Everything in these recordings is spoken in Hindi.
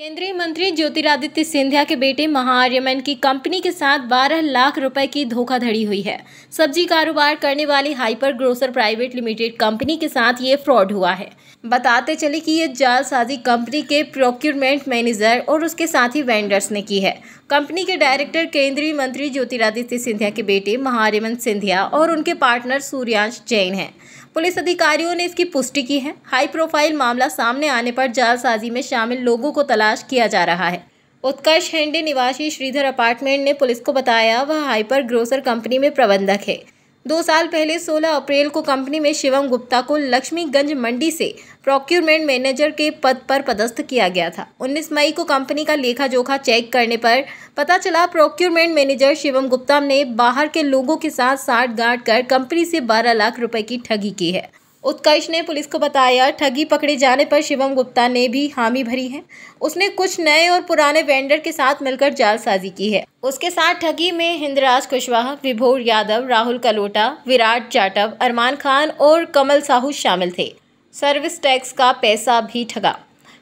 केंद्रीय मंत्री ज्योतिरादित्य सिंधिया के बेटे महाआर्यमन की कंपनी के साथ 12 लाख रुपए की धोखाधड़ी हुई है। सब्ज़ी कारोबार करने वाली hyper grocer private limited company के साथ ये फ्रॉड हुआ है। बताते चले कि ये जालसाजी कंपनी के प्रोक्यूरमेंट मैनेजर और उसके साथी वेंडर्स ने की है। कंपनी के डायरेक्टर केंद्रीय मंत्री ज्योतिरादित्य सिंधिया के बेटे महारिमन सिंधिया और उनके पार्टनर सूर्यांश जैन हैं। पुलिस अधिकारियों ने इसकी पुष्टि की है। हाई प्रोफ़ाइल मामला सामने आने पर जालसाजी में शामिल लोगों को तलाश किया जा रहा है। उत्कर्ष हेंडे निवासी श्रीधर अपार्टमेंट ने पुलिस को बताया, वह हाइपर ग्रोसर कंपनी में प्रबंधक है। दो साल पहले 16 अप्रैल को कंपनी में शिवम गुप्ता को लक्ष्मीगंज मंडी से प्रोक्यूरमेंट मैनेजर के पद पर पदस्थ किया गया था। 19 मई को कंपनी का लेखा जोखा चेक करने पर पता चला, प्रोक्यूरमेंट मैनेजर शिवम गुप्ता ने बाहर के लोगों के साथ साठ गांठ कर कंपनी से 12 लाख रुपए की ठगी की है। उत्कर्ष ने पुलिस को बताया, ठगी पकड़े जाने पर शिवम गुप्ता ने भी हामी भरी है। उसने कुछ नए और पुराने वेंडर के साथ मिलकर जालसाजी की है। उसके साथ ठगी में हिंदराज कुशवाहा, विभोर यादव, राहुल कलोटा, विराट जाटव, अरमान खान और कमल साहू शामिल थे। सर्विस टैक्स का पैसा भी ठगा।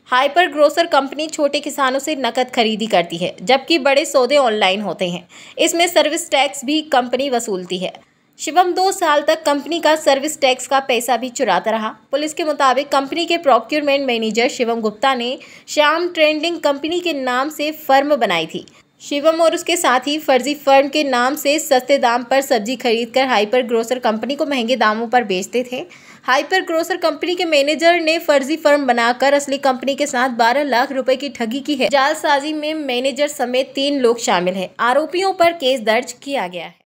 हाइपर ग्रोसर कंपनी छोटे किसानों से नकद खरीदी करती है, जबकि बड़े सौदे ऑनलाइन होते हैं। इसमें सर्विस टैक्स भी कंपनी वसूलती है। शिवम दो साल तक कंपनी का सर्विस टैक्स का पैसा भी चुराता रहा। पुलिस के मुताबिक कंपनी के प्रोक्यूरमेंट मैनेजर शिवम गुप्ता ने श्याम ट्रेंडिंग कंपनी के नाम से फर्म बनाई थी। शिवम और उसके साथी फर्जी फर्म के नाम से सस्ते दाम पर सब्ज़ी खरीदकर हाइपर ग्रोसर कंपनी को महँगे दामों पर बेचते थे। हाइपर ग्रोसर कंपनी के मैनेजर ने फर्जी फर्म बनाकर असली कंपनी के साथ 12 लाख रुपए की ठगी की है। जालसाजी में मैनेजर समेत तीन लोग शामिल हैं। आरोपियों पर केस दर्ज किया गया है।